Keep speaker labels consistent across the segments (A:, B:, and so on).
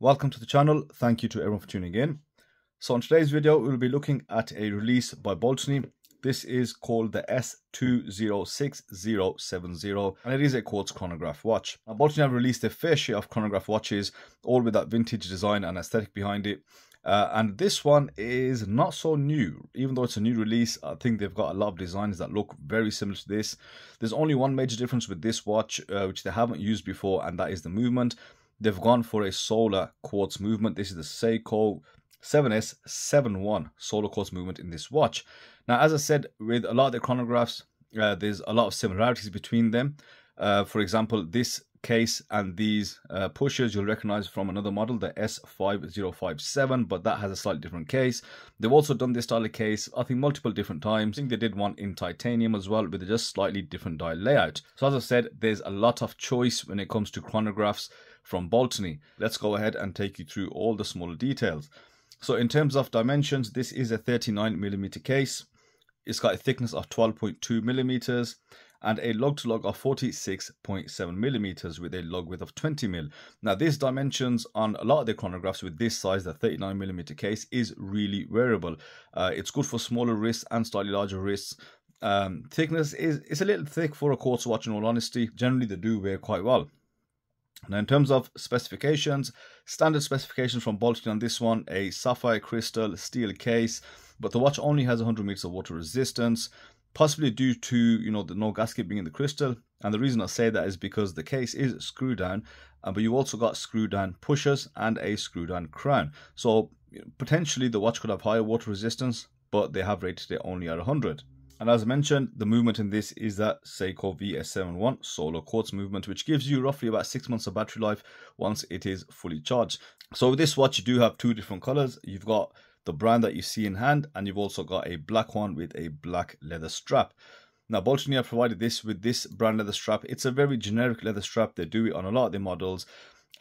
A: Welcome to the channel. Thank you to everyone for tuning in. So in today's video, we'll be looking at a release by Baltany. This is called the S20670 and it is a quartz chronograph watch. Now, have released a fair share of chronograph watches, all with that vintage design and aesthetic behind it. Uh, and this one is not so new, even though it's a new release. I think they've got a lot of designs that look very similar to this. There's only one major difference with this watch, uh, which they haven't used before, and that is the movement. They've gone for a solar quartz movement. This is the Seiko 7S71 solar quartz movement in this watch. Now, as I said, with a lot of the chronographs, uh, there's a lot of similarities between them. Uh, for example, this case and these uh, pushers you'll recognize from another model the S5057 but that has a slightly different case. They've also done this style of case I think multiple different times. I think they did one in titanium as well with a just slightly different dial layout. So as I said there's a lot of choice when it comes to chronographs from Baltany let's go ahead and take you through all the smaller details. So in terms of dimensions this is a 39 millimeter case. It's got a thickness of 12.2 millimeters and a lug to lug of 46.7 millimeters with a lug width of 20 mil. Now, these dimensions on a lot of the chronographs with this size, the 39 millimeter case, is really wearable. Uh, it's good for smaller wrists and slightly larger wrists. Um, thickness is it's a little thick for a quartz watch in all honesty. Generally, they do wear quite well. Now, in terms of specifications, standard specifications from Baltany on this one, a sapphire crystal steel case, but the watch only has 100 meters of water resistance possibly due to you know the no gasket being in the crystal and the reason i say that is because the case is screw down uh, but you also got screw down pushers and a screw down crown so potentially the watch could have higher water resistance but they have rated it only at 100 and as I mentioned, the movement in this is that Seiko VS71 solar quartz movement, which gives you roughly about six months of battery life once it is fully charged. So with this watch, you do have two different colors. You've got the brand that you see in hand and you've also got a black one with a black leather strap. Now Baltany have provided this with this brand leather strap. It's a very generic leather strap. They do it on a lot of their models.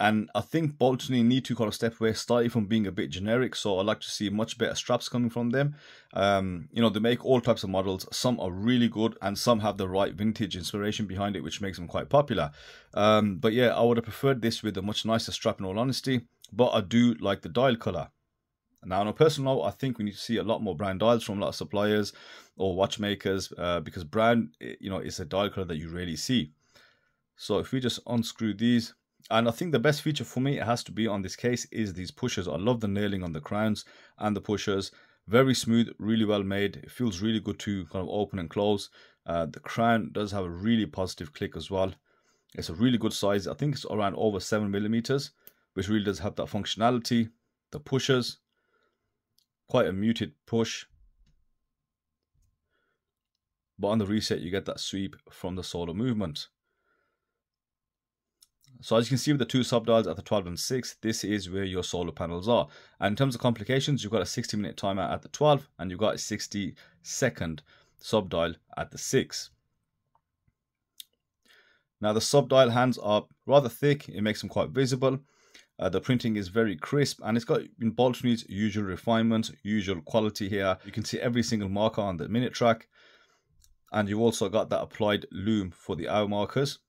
A: And I think Baltany need to kind of step away, starting from being a bit generic. So I like to see much better straps coming from them. Um, you know, they make all types of models. Some are really good and some have the right vintage inspiration behind it, which makes them quite popular. Um, but yeah, I would have preferred this with a much nicer strap in all honesty. But I do like the dial color. Now, on a personal note, I think we need to see a lot more brand dials from a lot of suppliers or watchmakers uh, because brand, eh, you know, is a dial color that you rarely see. So if we just unscrew these, and I think the best feature for me it has to be on this case is these pushers. I love the nailing on the crowns and the pushers. Very smooth, really well made. It feels really good to kind of open and close. Uh, the crown does have a really positive click as well. It's a really good size. I think it's around over seven millimeters, which really does have that functionality. The pushers, quite a muted push. But on the reset, you get that sweep from the solar movement. So as you can see with the two subdials at the 12 and 6, this is where your solar panels are. And in terms of complications, you've got a 60 minute timer at the 12 and you've got a 60 second subdial at the 6. Now the subdial hands are rather thick, it makes them quite visible. Uh, the printing is very crisp and it's got in Baltany's usual refinement, usual quality here. You can see every single marker on the minute track. And you've also got that applied loom for the hour markers.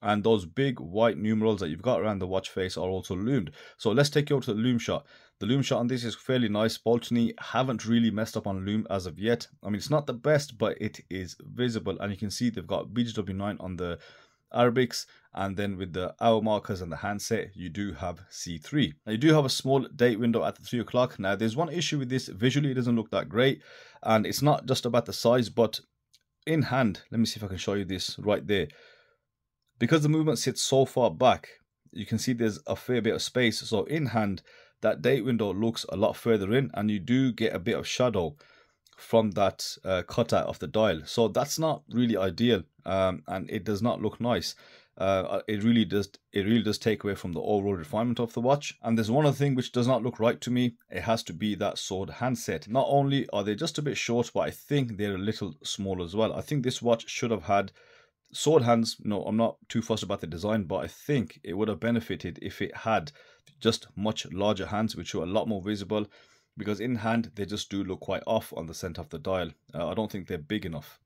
A: And those big white numerals that you've got around the watch face are also loomed. So let's take you over to the loom shot. The loom shot on this is fairly nice. Baltany haven't really messed up on loom as of yet. I mean, it's not the best, but it is visible. And you can see they've got BGW9 on the Arabics and then with the hour markers and the handset you do have C3. Now you do have a small date window at the 3 o'clock. Now there's one issue with this, visually it doesn't look that great and it's not just about the size but in hand, let me see if I can show you this right there. Because the movement sits so far back, you can see there's a fair bit of space. So in hand, that date window looks a lot further in and you do get a bit of shadow from that uh, cutout of the dial. So that's not really ideal um, and it does not look nice. Uh, it really does it really does take away from the overall refinement of the watch. And there's one other thing which does not look right to me. It has to be that sword handset. Not only are they just a bit short but i think they're a little small as well. I think this watch should have had sword hands. No i'm not too fussed about the design but i think it would have benefited if it had just much larger hands which are a lot more visible because in hand they just do look quite off on the center of the dial. Uh, I don't think they're big enough.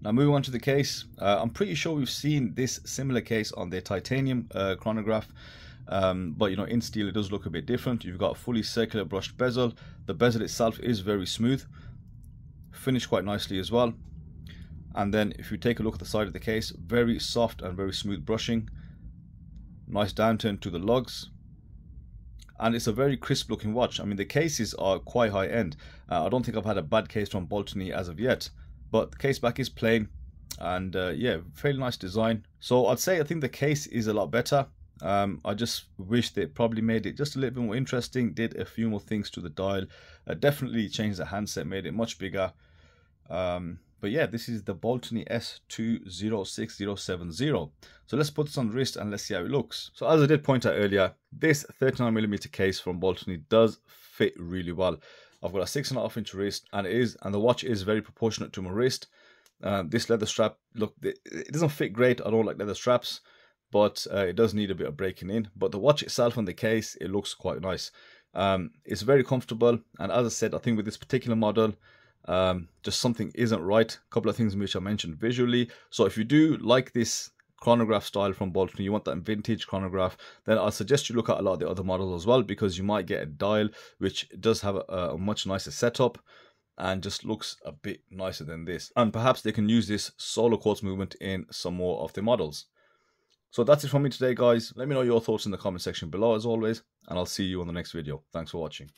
A: Now moving on to the case, uh, I'm pretty sure we've seen this similar case on the titanium uh, chronograph. Um, but you know, in steel, it does look a bit different. You've got a fully circular brushed bezel. The bezel itself is very smooth, finished quite nicely as well. And then if you take a look at the side of the case, very soft and very smooth brushing. Nice downturn to the lugs. And it's a very crisp looking watch. I mean, the cases are quite high end. Uh, I don't think I've had a bad case from Baltany as of yet. But the case back is plain. And uh, yeah, fairly nice design. So I'd say I think the case is a lot better. Um, I just wish they probably made it just a little bit more interesting, did a few more things to the dial, uh, definitely changed the handset, made it much bigger. Um, but yeah, this is the Baltany S206070. So let's put this on wrist and let's see how it looks. So as I did point out earlier, this 39mm case from Baltany does fit really well. I've got a six and a half inch wrist and it is, and the watch is very proportionate to my wrist. Uh, this leather strap, look, it doesn't fit great. I don't like leather straps, but uh, it does need a bit of breaking in. But the watch itself and the case, it looks quite nice. Um, it's very comfortable. And as I said, I think with this particular model, um, just something isn't right. A couple of things which I mentioned visually. So if you do like this chronograph style from Bolton, you want that vintage chronograph, then I suggest you look at a lot of the other models as well because you might get a dial which does have a, a much nicer setup and just looks a bit nicer than this. And perhaps they can use this solar quartz movement in some more of the models. So that's it from me today, guys. Let me know your thoughts in the comment section below, as always, and I'll see you on the next video. Thanks for watching.